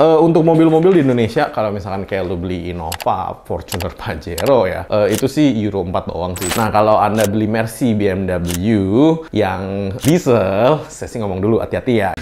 Uh, untuk mobil-mobil di Indonesia, kalau misalkan kayak lu beli Innova, Fortuner, Pajero ya, uh, itu sih Euro 4 doang sih. Nah, kalau Anda beli Mercy, BMW yang diesel, saya sih ngomong dulu hati-hati ya.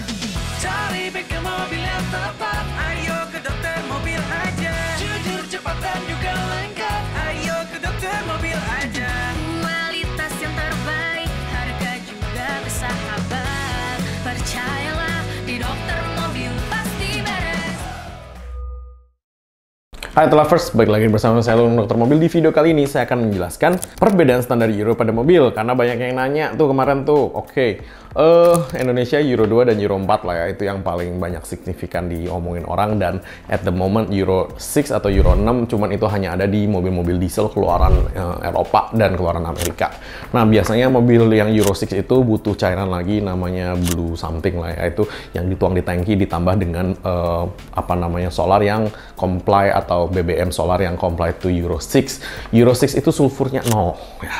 Hai lovers, balik lagi bersama saya Lung Dokter Mobil. Di video kali ini saya akan menjelaskan perbedaan standar Euro pada mobil karena banyak yang nanya tuh kemarin tuh. Oke, okay. Uh, Indonesia Euro 2 dan Euro 4 lah ya itu yang paling banyak signifikan diomongin orang dan at the moment Euro 6 atau Euro 6 cuman itu hanya ada di mobil-mobil diesel keluaran uh, Eropa dan keluaran Amerika. Nah, biasanya mobil yang Euro 6 itu butuh cairan lagi namanya blue something lah ya itu yang dituang di tangki ditambah dengan uh, apa namanya solar yang comply atau BBM solar yang comply to Euro 6. Euro 6 itu sulfurnya 0. Ya,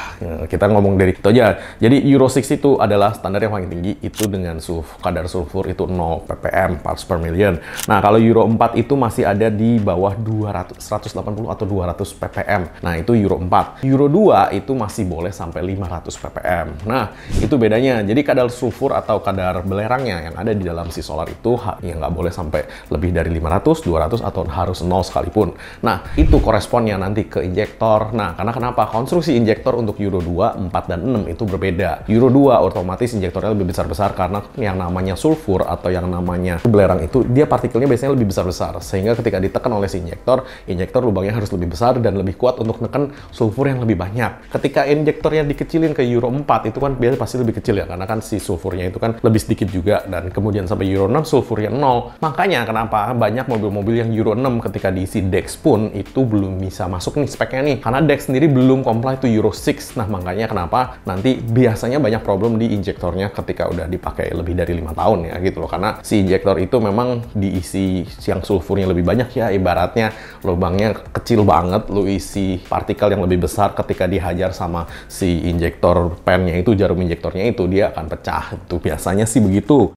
kita ngomong dari itu aja. Jadi Euro 6 itu adalah standar yang paling tinggi itu dengan sulf, kadar sulfur itu 0 ppm parts per million. Nah, kalau Euro 4 itu masih ada di bawah 200 180 atau 200 ppm. Nah, itu Euro 4. Euro 2 itu masih boleh sampai 500 ppm. Nah, itu bedanya. Jadi kadar sulfur atau kadar belerangnya yang ada di dalam si solar itu ya nggak boleh sampai lebih dari 500, 200 atau harus 0 sekalipun. Nah, itu koresponnya nanti ke injektor. Nah, karena kenapa? Konstruksi injektor untuk Euro 2, 4, dan 6 itu berbeda. Euro 2 otomatis injektornya lebih besar-besar karena yang namanya sulfur atau yang namanya belerang itu, dia partikelnya biasanya lebih besar-besar. Sehingga ketika ditekan oleh si injektor, injektor lubangnya harus lebih besar dan lebih kuat untuk neken sulfur yang lebih banyak. Ketika injektornya dikecilin ke Euro 4, itu kan biasanya pasti lebih kecil ya, karena kan si sulfurnya itu kan lebih sedikit juga. Dan kemudian sampai Euro 6, sulfurnya 0. Makanya kenapa banyak mobil-mobil yang Euro 6 ketika diisi DEX pun itu belum bisa masuk nih speknya nih karena Dex sendiri belum comply to Euro 6 nah makanya kenapa nanti biasanya banyak problem di injektornya ketika udah dipakai lebih dari lima tahun ya gitu loh. Karena si injektor itu memang diisi yang sulfurnya lebih banyak ya ibaratnya lubangnya kecil banget lu isi partikel yang lebih besar ketika dihajar sama si injektor pennya itu jarum injektornya itu dia akan pecah. Itu biasanya sih begitu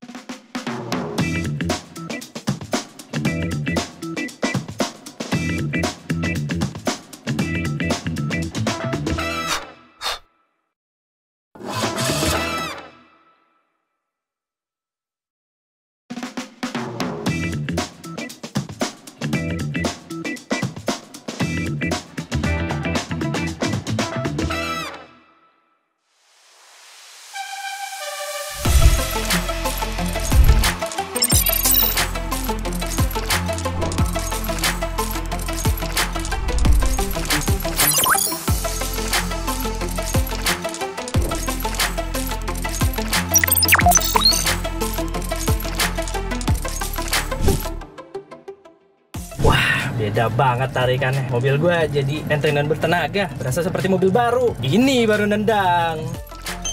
Beda banget tarikannya. Mobil gua jadi enteng dan bertenaga. Berasa seperti mobil baru. Ini baru nendang.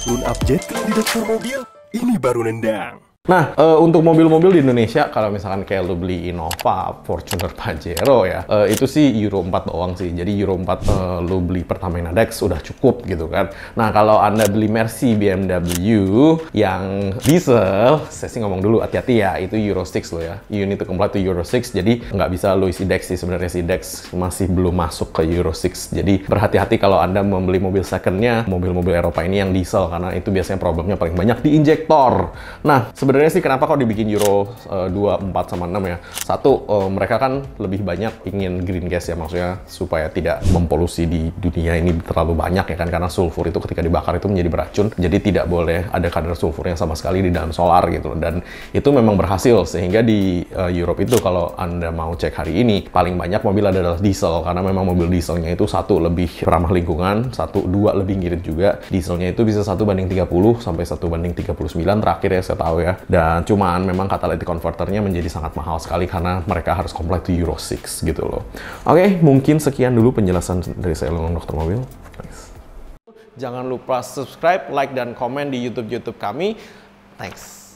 Tune up jet di dokter mobil. Ini baru nendang. Nah, uh, untuk mobil-mobil di Indonesia, kalau misalkan kayak lu beli Innova, Fortuner, Pajero ya, uh, itu sih Euro 4 doang sih. Jadi Euro 4 uh, lu beli Pertamina Dex udah cukup gitu kan. Nah, kalau Anda beli Mercy, BMW yang diesel, saya sih ngomong dulu hati-hati ya, itu Euro 6 lo ya. You need to comply to Euro 6, jadi nggak bisa lu isi Dex sih. Sebenarnya si Dex masih belum masuk ke Euro 6. Jadi berhati-hati kalau Anda membeli mobil secondnya, mobil-mobil Eropa ini yang diesel, karena itu biasanya problemnya paling banyak di injektor. Nah, sebenarnya sebenarnya sih kenapa kok dibikin Euro uh, 2, 4 sama 6 ya? Satu, uh, mereka kan lebih banyak ingin green gas ya maksudnya supaya tidak mempolusi di dunia ini terlalu banyak ya kan karena sulfur itu ketika dibakar itu menjadi beracun. Jadi tidak boleh ada kadar sulfurnya sama sekali di dalam solar gitu dan itu memang berhasil sehingga di uh, Europe itu kalau Anda mau cek hari ini paling banyak mobil adalah diesel karena memang mobil dieselnya itu satu lebih ramah lingkungan, satu dua lebih ngirit juga. Dieselnya itu bisa satu banding 30 sampai satu banding 39 terakhir ya saya tahu ya dan cuman memang catalytic converternya menjadi sangat mahal sekali karena mereka harus comply to Euro 6 gitu loh. Oke, okay, mungkin sekian dulu penjelasan dari saya Long Dokter Mobil. Jangan lupa subscribe, like, dan komen di YouTube-YouTube kami. Thanks.